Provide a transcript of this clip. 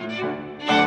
Música